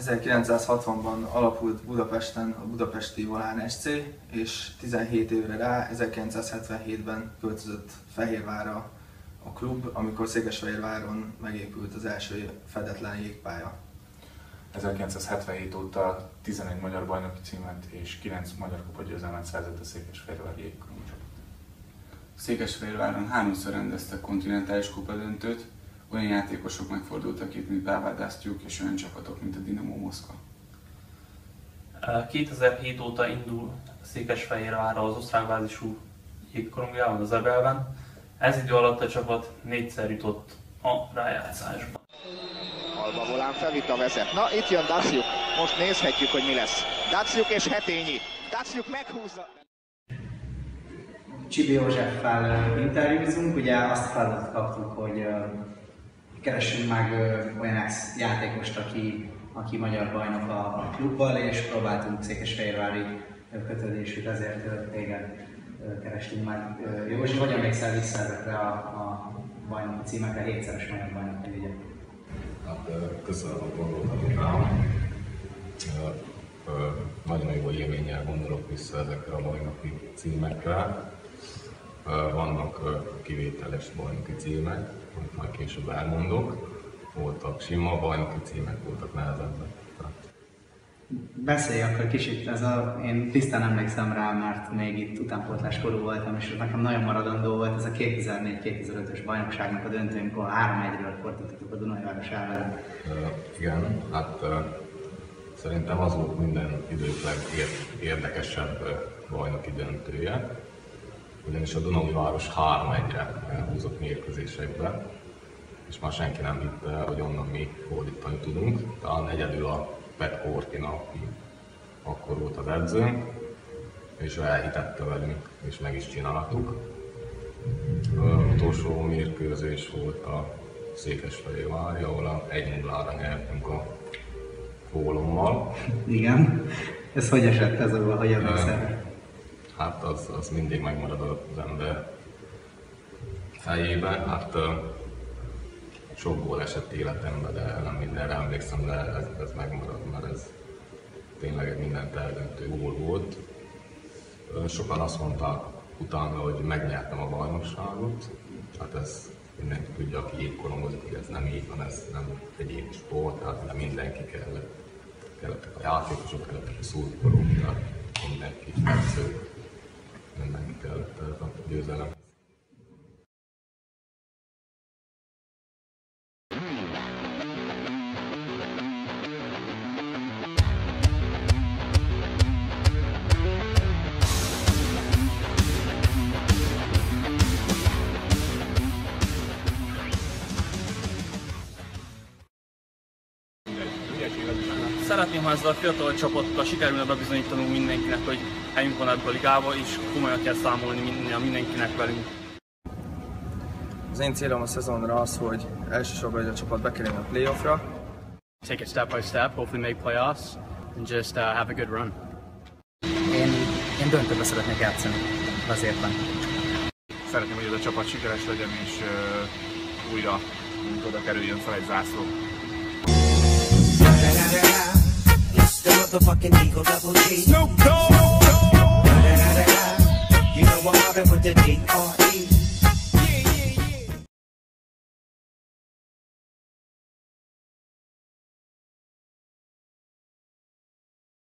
1960-ban alapult Budapesten a Budapesti Volán SC, és 17 évre rá, 1977-ben költözött Fehérvárra a klub, amikor Székesfehérváron megépült az első fedetlen jégpálya. 1977 óta 11 magyar bajnoki címet és 9 magyar kupagyőzelmet szerzett a Székesfehérvár jégkorong Székesfehérváron háromszor rendeztek kontinentális kupadöntőt, olyan játékosok megfordultak itt, mint Bávádásztyúk, és olyan csapatok, mint a Dinamo Moszkva. 2007 óta indul Székesfehérvárra az osztrákbázisú jégkorongjában, az Ebelben. Ez idő alatt a csapat négyszer jutott a rájátszásba. Alba Volán felvita vezet. Na, itt jön Daciuk. Most nézhetjük, hogy mi lesz. Daciuk és Hetényi. Daciuk meghúzza. Csibi Józseffel interjúzunk, ugye azt feladatot kaptuk, hogy keressünk meg olyan ex játékost, aki, aki magyar bajnok a, a klubbal, és próbáltunk Székesfehérvári kötődésűt, ezért téged kerestünk meg. Józsi, hogy emlékszel vissza ezekre a, a bajnoki címekre, hétszeres magyar bajnok ugye? Hát köszönöm, hogy gondoltatok rám. Nagyon jó élménnyel gondolok vissza ezekre a bajnoki címekre. Vannak kivételes bajnoki címek, amit majd később elmondok. Voltak sima bajnoki címek, voltak nehezebbek. Beszélj akkor kicsit, ez a, én tisztán emlékszem rá, mert még itt utánpótlás korú voltam, és nekem nagyon maradandó volt ez a 2004-2005-ös bajnokságnak a döntő, amikor 3-1-ről fordítottuk a Dunajváros ellen. Uh, igen, hát uh, szerintem az volt minden idők legérdekesebb bajnoki döntője ugyanis a Dunai város 3-1-re húzott mérkőzésekbe, és már senki nem hitte, hogy onnan mi fordítani tudunk. Talán egyedül a Pet Kortina, aki akkor volt az edző, és elhitette velünk, és meg is csináltuk. Az utolsó mérkőzés volt a Székesfehérvári, ahol a 1-0-ra nyertünk a fólommal. Igen. Ez hogy esett ez a hogy emlékszel? Hát az, az mindig megmarad az ember fejében. Hát sok gól esett életemben, de nem mindenre emlékszem, de ez, ez megmarad, mert ez tényleg egy mindent eldöntő gól volt. Sokan azt mondták utána, hogy megnyertem a bajnokságot. Hát ez mindenki tudja, aki jégkorongozik, hogy ez nem így van, ez nem egy sport, hát nem mindenki kellett. Kellettek a játékosok, kellettek a szurkolók, mindenki edzők kellett a győzelem. Szeretném, ha ezzel a fiatal csapattal sikerülne bebizonyítanunk mindenkinek, hogy helyünk van ebből a ligába, és komolyan kell számolni mindenkinek velünk. Az én célom a szezonra az, hogy elsősorban hogy a csapat bekerüljön a playoffra. Take it step by step, hopefully make playoffs, and just uh, have a good run. Én, én döntőbe szeretnék játszani az évben. Szeretném, hogy ez a csapat sikeres legyen, és uh, újra oda kerüljön fel egy zászló. the motherfucking Eagle Double G. Snoop Dogg. You know I'm mobbing with the D.R.E.